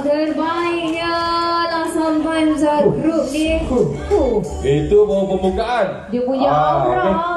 terbaiknya lah sampai Nusa Group ni. Itu baru pembukaan. Dia punya ah, aura. Okay.